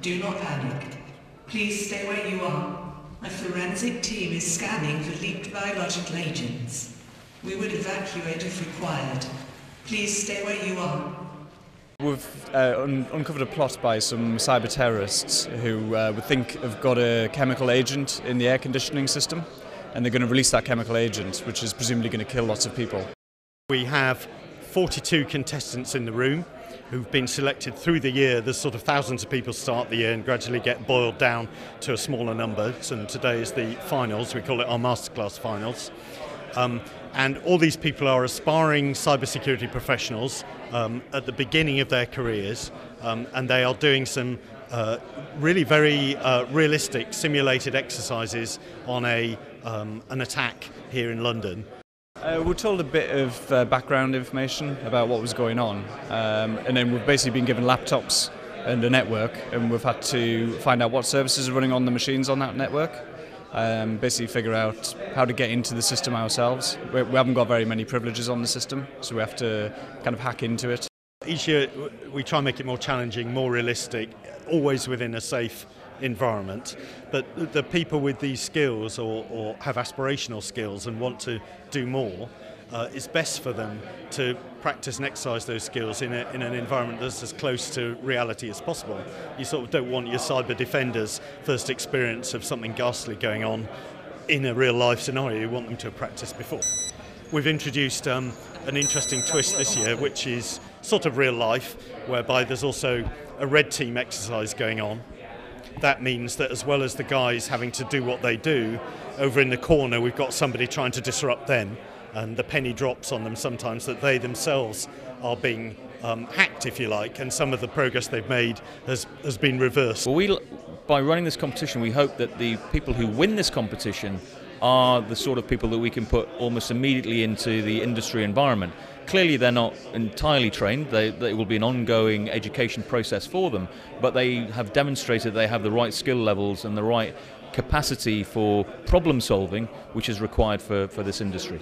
Do not panic. Please stay where you are. A forensic team is scanning for leaked biological agents. We will evacuate if required. Please stay where you are. We've uh, un- uncovered a plot by some cyber terrorists who uh, would think have got a chemical agent in the air conditioning system, and they're going to release that chemical agent, which is presumably going to kill lots of people. We have 42 contestants in the room who've been selected through the year. There's sort of thousands of people start the year and gradually get boiled down to a smaller number. And today is the finals. We call it our masterclass finals. Um, and all these people are aspiring cybersecurity professionals um, at the beginning of their careers, um, and they are doing some uh, really very uh, realistic simulated exercises on a, um, an attack here in London. Uh, we're told a bit of uh, background information about what was going on, um, and then we've basically been given laptops and a network, and we've had to find out what services are running on the machines on that network. Um, basically, figure out how to get into the system ourselves. We, we haven't got very many privileges on the system, so we have to kind of hack into it. Each year, we try and make it more challenging, more realistic, always within a safe environment. But the people with these skills or, or have aspirational skills and want to do more, uh, it's best for them to practice and exercise those skills in, a, in an environment that's as close to reality as possible. You sort of don't want your cyber defender's first experience of something ghastly going on in a real life scenario. You want them to have practiced before. We've introduced um, an interesting twist this year, which is sort of real life, whereby there's also a red team exercise going on. That means that as well as the guys having to do what they do, over in the corner we've got somebody trying to disrupt them and the penny drops on them sometimes that they themselves are being um, hacked, if you like, and some of the progress they've made has, has been reversed. Well, we, by running this competition, we hope that the people who win this competition are the sort of people that we can put almost immediately into the industry environment. Clearly, they're not entirely trained. They, they will be an ongoing education process for them, but they have demonstrated they have the right skill levels and the right capacity for problem solving, which is required for, for this industry.